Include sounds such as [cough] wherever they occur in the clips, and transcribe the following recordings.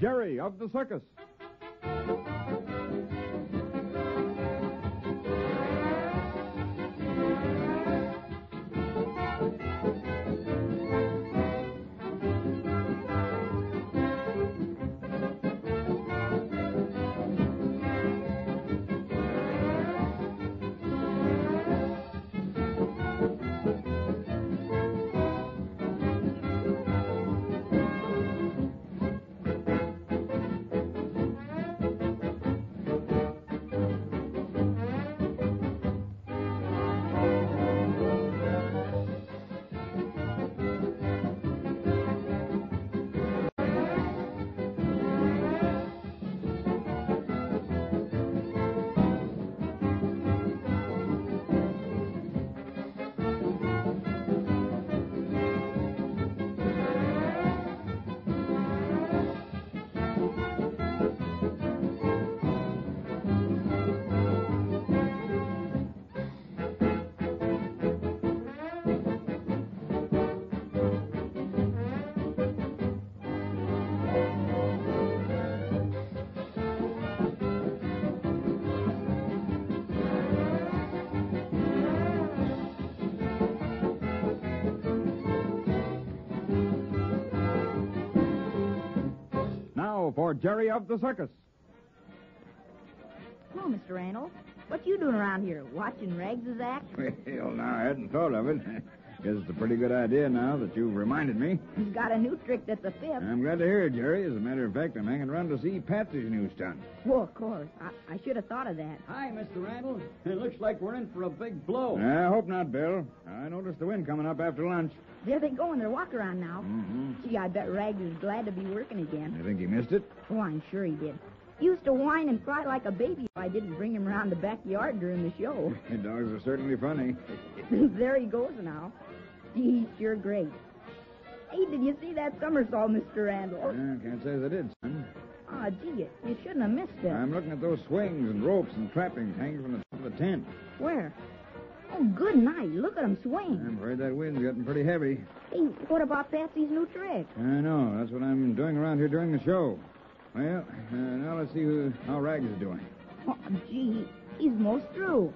Jerry of the Circus. For Jerry of the Circus. Hello, Mr. Randall. What you doing around here? Watching Rags' act? [laughs] Well, now, I hadn't thought of it. Guess it's a pretty good idea now that you've reminded me. He's got a new trick that's a fifth. I'm glad to hear it, Jerry. As a matter of fact, I'm hanging around to see Patsy's new stunt. Oh, of course. I, I should have thought of that. Hi, Mr. Randall. It looks like we're in for a big blow. I hope not, Bill. I noticed the wind coming up after lunch. There they go in their walk around now. Mm-hmm. Gee, I bet Rags is glad to be working again. You think he missed it? Oh, I'm sure he did. He used to whine and cry like a baby if I didn't bring him around the backyard during the show. The [laughs] dogs are certainly funny. [laughs] there he goes now. Gee, he's sure great. Hey, did you see that somersault, Mr. Randall? Yeah, can't say as I did, son. Ah, gee, you, you shouldn't have missed it. I'm looking at those swings and ropes and trappings hanging from the top of the tent. Where? Oh, good night. Look at him swing. I'm afraid that wind's getting pretty heavy. Hey, what about Patsy's new trick? I know. That's what I'm doing around here during the show. Well, uh, now let's see who, how Rags is doing. Oh, gee, he's most true.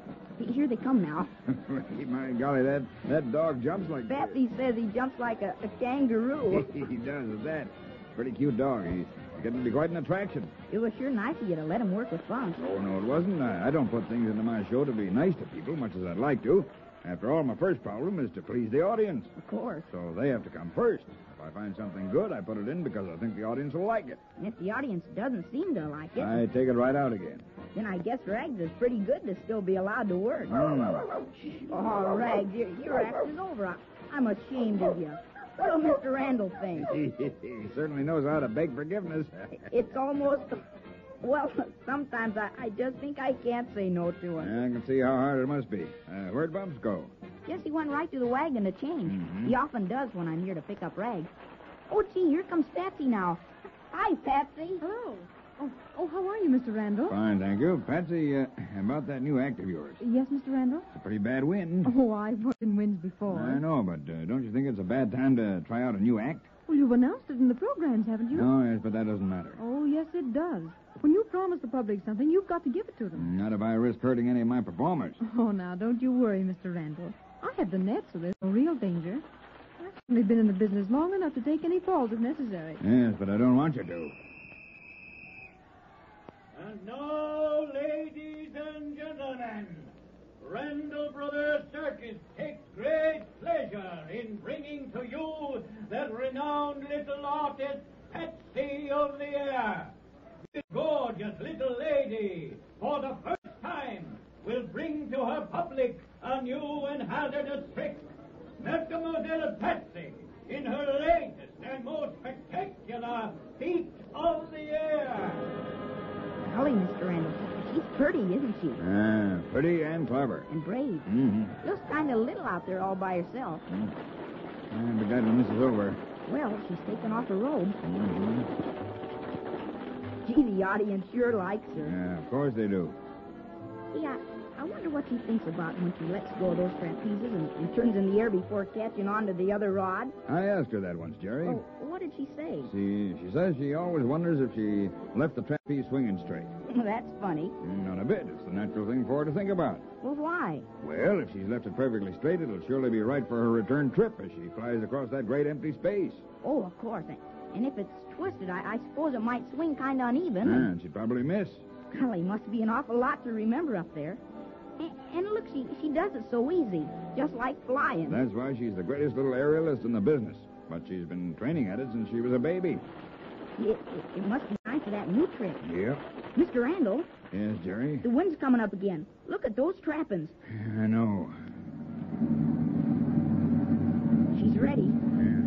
Here they come now. [laughs] My golly, that, that dog jumps like Patsy says he jumps like a, a kangaroo. [laughs] he does, that? Pretty cute dog. He's getting to be quite an attraction. it was sure nice of you to let him work with Funk. Oh, no, it wasn't. I, I don't put things into my show to be nice to people, much as I'd like to. After all, my first problem is to please the audience. Of course. So they have to come first. If I find something good, I put it in because I think the audience will like it. And if the audience doesn't seem to like it, I take it right out again. then I guess Rags is pretty good to still be allowed to work. Oh, Rags, your, your act is over. I, I'm ashamed of you. What'll Mr. Randall think? [laughs] he certainly knows how to beg forgiveness. It's almost. Well, [laughs] sometimes I, I just think I can't say no to him. I can see how hard it must be. Uh, where'd Bumps go? Guess he went right to the wagon to change. Mhm. He often does when I'm here to pick up Rags. Oh, gee, here comes Patsy now. Hi, Patsy. Hello. Oh, oh, how are you, Mr. Randall? Fine, thank you. Patsy, uh, about that new act of yours. Yes, Mr. Randall? It's a pretty bad wind. Oh, I've worked in winds before. I know, but uh, don't you think it's a bad time to try out a new act? Well, you've announced it in the programs, haven't you? No, yes, but that doesn't matter. Oh, yes, it does. When you promise the public something, you've got to give it to them. Not if I risk hurting any of my performers. [laughs] Oh, now, don't you worry, Mr. Randall. I have the net, so there's no real danger. I've only been in the business long enough to take any falls if necessary. Yes, but I don't want you to. Uh, and now, ladies and gentlemen, Randall Brothers Circus takes great pleasure in bringing to you that renowned little artist, Patsy of the Air. This gorgeous little lady, for the first time, will bring to her public a new and hazardous trick. Mademoiselle Patsy, in her latest and most spectacular feat of the air. Golly, Mr. Randall. She's pretty, isn't she? Ah, pretty and clever. And brave. Mm-hmm. Looks kind of little out there all by herself. And the guy when this is over. Well, she's taken off her robe. Mm-hmm. Gee, the audience sure likes her. Yeah, of course they do. Yeah, I wonder what she thinks about when she lets go of those trapezes and, and turns in the air before catching on to the other rod. I asked her that once, Jerry. Oh, what did she say? She she says she always wonders if she left the trapeze swinging straight. [laughs] That's funny. Not a bit. It's the natural thing for her to think about. Well, why? Well, if she's left it perfectly straight, it'll surely be right for her return trip as she flies across that great empty space. Oh, of course. And, if it's twisted, I, I suppose it might swing kind of uneven. And she'd probably miss. Golly, must be an awful lot to remember up there. And, and look, she she does it so easy, just like flying. That's why she's the greatest little aerialist in the business. But she's been training at it since she was a baby. It, it, it must be time for that new trick. Yep. Mr. Randall, Yes, Jerry? the wind's coming up again. Look at those trappings. I know. She's ready. Yeah.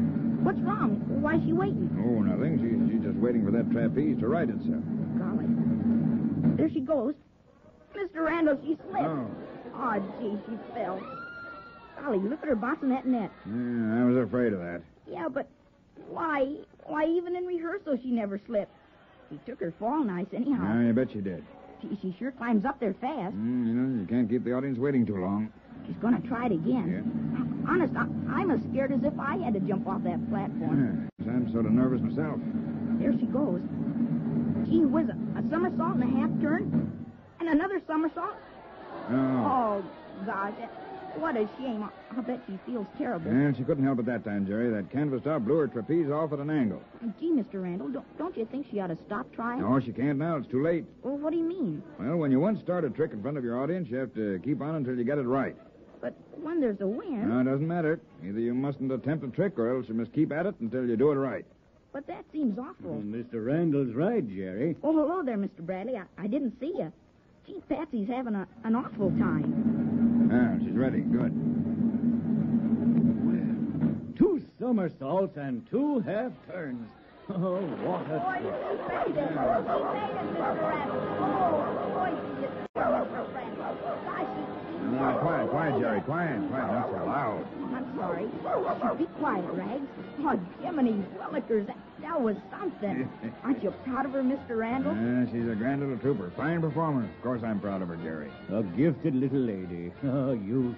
What's wrong? Why's she waiting? Oh, nothing. She's, she's just waiting for that trapeze to right itself. Golly. There she goes. Mr. Randall, she slipped. Oh. Oh, gee, she fell. Golly, look at her bouncing that net. Yeah, I was afraid of that. Yeah, but why? Why, even in rehearsal, she never slipped. She took her fall nice anyhow. I bet she did. She, she sure climbs up there fast. Mm, you know, you can't keep the audience waiting too long. She's going to try it again. Honest, I, I'm as scared as if I had to jump off that platform. Yeah, I'm sort of nervous myself. There she goes. Gee whiz, a, a somersault and a half turn, and another somersault. Oh. Oh, gosh, what a shame. I, I'll bet she feels terrible. And she couldn't help it that time, Jerry. That canvas top blew her trapeze off at an angle. Gee, Mr. Randall, don't, don't you think she ought to stop trying? No, she can't now. It's too late. Well, what do you mean? Well, when you once start a trick in front of your audience, you have to keep on until you get it right. But when there's a wind, No, it doesn't matter. Either you mustn't attempt a trick or else you must keep at it until you do it right. but that seems awful. Mm, Mr. Randall's right, Jerry. Oh, hello there, Mr. Bradley. I, I didn't see you. Gee, Patsy's having a, an awful time. Ah, she's ready. Good. Two somersaults and two half turns. Oh, what a Boy, she made it. She made it, Mr. Randall. Oh, boy, she did Mr. Randall. Gosh, she... Uh, quiet, quiet, Jerry. Quiet, quiet. Not so loud. I'm sorry. Be quiet, Rags. Oh, Jiminy Willikers, that, that was something. [laughs] Aren't you proud of her, Mr. Randall? Uh, she's a grand little trooper. Fine performer. Of course I'm proud of her, Jerry. A gifted little lady. Oh, [laughs] youth.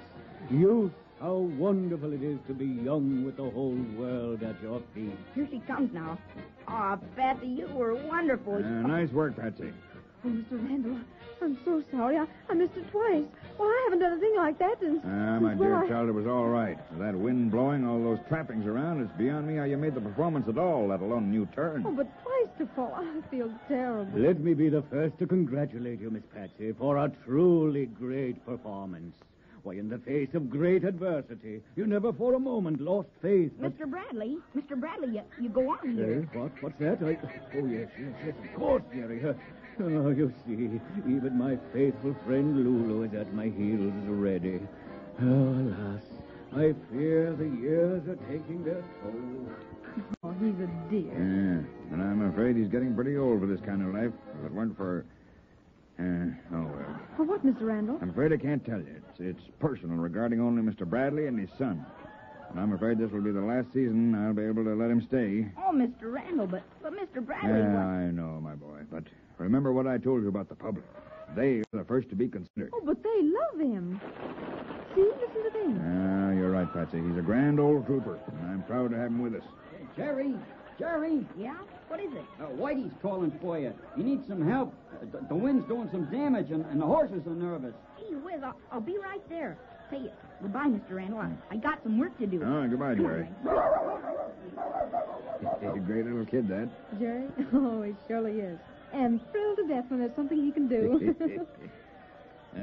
Youth. How wonderful it is to be young with the whole world at your feet. Here she comes now. Aw, Patsy, you were wonderful. Uh, nice work, Patsy. Oh, Mr. Randall, I'm so sorry. I, I missed it twice. Well, I haven't done a thing like that since. Ah, my since, dear well, I- child, it was all right. With that wind blowing, all those trappings around, it's beyond me how you made the performance at all, let alone a new turn. Oh, but twice to fall. I feel terrible. Let me be the first to congratulate you, Miss Patsy, for a truly great performance. Why, in the face of great adversity, you never for a moment lost faith. but- Mr. Bradley, Mr. Bradley, you, you go on Eh, here. what? What's that? I... Oh, yes, yes, yes, of course, Jerry. Uh, oh, you see, even my faithful friend Lulu is at my heels ready. Oh, alas, I fear the years are taking their toll. Oh, he's a dear. Yeah, and I'm afraid he's getting pretty old for this kind of life. If it weren't for. Uh, oh, well. For what, Mr. Randall? I'm afraid I can't tell you. It's, it's personal regarding only Mr. Bradley and his son. And I'm afraid this will be the last season I'll be able to let him stay. Oh, Mr. Randall, but, but Mr. Bradley, Yeah, what- I know, my boy. But remember what I told you about the public. They are the first to be considered. Oh, but they love him. See, listen to them. Ah, you're right, Patsy. He's a grand old trooper, and I'm proud to have him with us. Jerry, Jerry, Yeah? What is it? uh, Whitey's calling for you. He needs some help. Uh, the, the wind's doing some damage, and, and the horses are nervous. Gee whiz, I'll, I'll be right there. Say, goodbye, Mr. Randall. I, I got some work to do. Oh, goodbye, Come on, Jerry. Rags. He's a great little kid, that. Jerry? [laughs] Oh, he surely is. And thrilled to death when there's something he can do. Uh,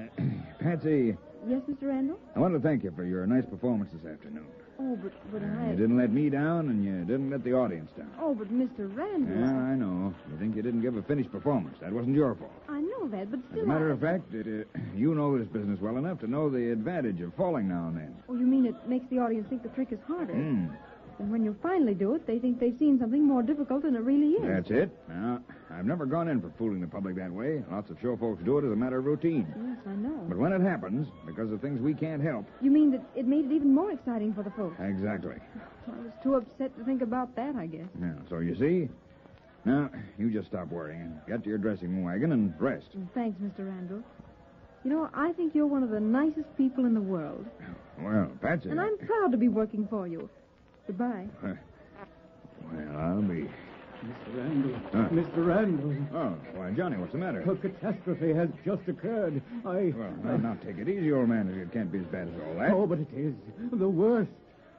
[laughs] Patsy, yes, Mr. Randall? I want to thank you for your nice performance this afternoon. Oh, but, but Uh, I... You didn't let me down, and you didn't let the audience down. Oh, but Mr. Randall... Yeah, I know. You think you didn't give a finished performance. That wasn't your fault. I know that, but As still a matter I... of fact, it, uh, [clears throat] you know this business well enough to know the advantage of falling now and then. Oh, you mean it makes the audience think the trick is harder? Hmm. And when you finally do it, they think they've seen something more difficult than it really is. That's it. Now, I've never gone in for fooling the public that way. Lots of show folks do it as a matter of routine. Yes, I know. But when it happens, because of things we can't help. You mean that it made it even more exciting for the folks? Exactly. I was too upset to think about that, I guess. Yeah, so you see? Now, you just stop worrying and get to your dressing wagon and rest. Thanks, Mr. Randall. You know, I think you're one of the nicest people in the world. Well, Patsy. And I'm proud to be working for you. Goodbye. Well, I'll be. Mr. Randall. Huh? Mr. Randall. Oh, why, Johnny, what's the matter? A catastrophe has just occurred. I. Well, now, now, take it easy, old man. It can't be as bad as all that. Oh, but it is. The worst.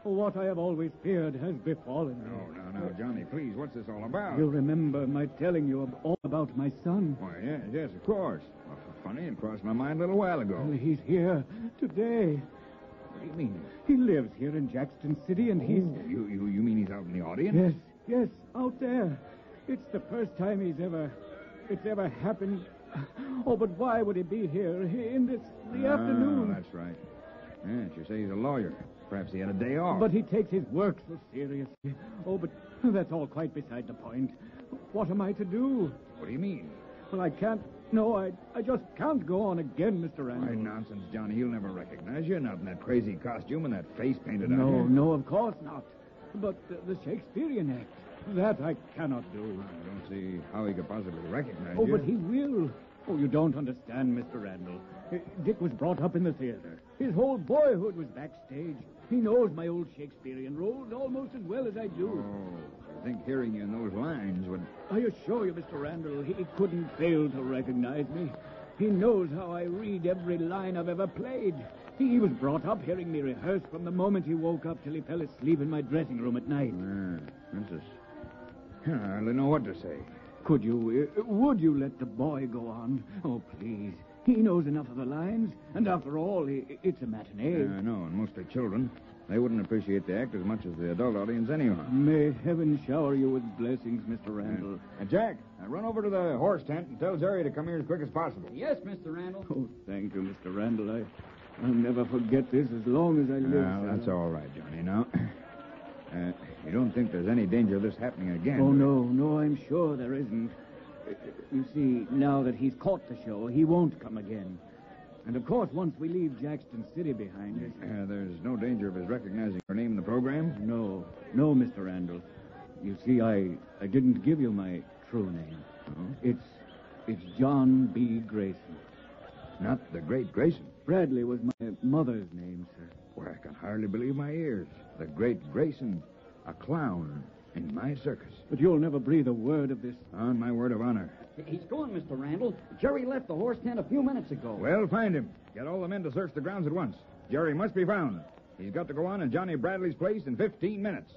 What I have always feared has befallen me. Oh, no, no, no, Johnny, please. What's this all about? You remember my telling you ab- all about my son? Why, yes, yes, of course. Well, funny, it crossed my mind a little while ago. Well, he's here today. Do you mean? He lives here in Jackson City, and he's. Oh, you, you, you mean he's out in the audience? Yes, yes, out there. It's the first time he's ever. It's ever happened. Oh, but why would he be here in this the Ah, afternoon? That's right. Yes, you say he's a lawyer. Perhaps he had a day off. But he takes his work so seriously. Oh, but that's all quite beside the point. What am I to do? What do you mean? Well, I can't. No, I, I just can't go on again, Mr. Randall. Why, nonsense, Johnny. He'll never recognize you. Not in that crazy costume and that face painted on No, you. no, of course not. But uh, the Shakespearean act, that I cannot do. I don't see how he could possibly recognize you. Oh, you. but he will. Oh, you don't understand, Mr. Randall. Uh, Dick was brought up in the theater. His whole boyhood was backstage. He knows my old Shakespearean roles almost as well as I do. Oh, I think hearing you in those lines would. I assure you, Mr. Randall, he couldn't fail to recognize me. He knows how I read every line I've ever played. He, was brought up hearing me rehearse from the moment he woke up till he fell asleep in my dressing room at night. Ah, Princess. I hardly know what to say. Could you, uh, would you let the boy go on? Oh, please. He knows enough of the lines. And after all, i it's a matinee. I know, and most are children. They wouldn't appreciate the act as much as the adult audience anyhow. May heaven shower you with blessings, Mr. Randall. And Jack, uh, run over to the horse tent and tell Jerry to come here as quick as possible. Yes, Mr. Randall. Oh, thank you, Mr. Randall. I, I'll never forget this as long as I live. Well, sir. that's all right, Johnny. Now, uh, you don't think there's any danger of this happening again? Oh, no, no, I'm sure there isn't. You see, now that he's caught the show, he won't come again. And of course, once we leave Jackson City behind us. Uh, there's no danger of his recognizing your name in the program? No, no, Mr. Randall. You see, I, I didn't give you my true name. Oh? It's, it's John B. Grayson. Not the great Grayson. Bradley was my mother's name, sir. Well, I can hardly believe my ears. The great Grayson, a clown in my circus. But you'll never breathe a word of this. On my word of honor. He's gone, Mr. Randall. Jerry left the horse tent a few minutes ago. Well, find him. Get all the men to search the grounds at once. Jerry must be found. He's got to go on in Johnny Bradley's place in 15 minutes.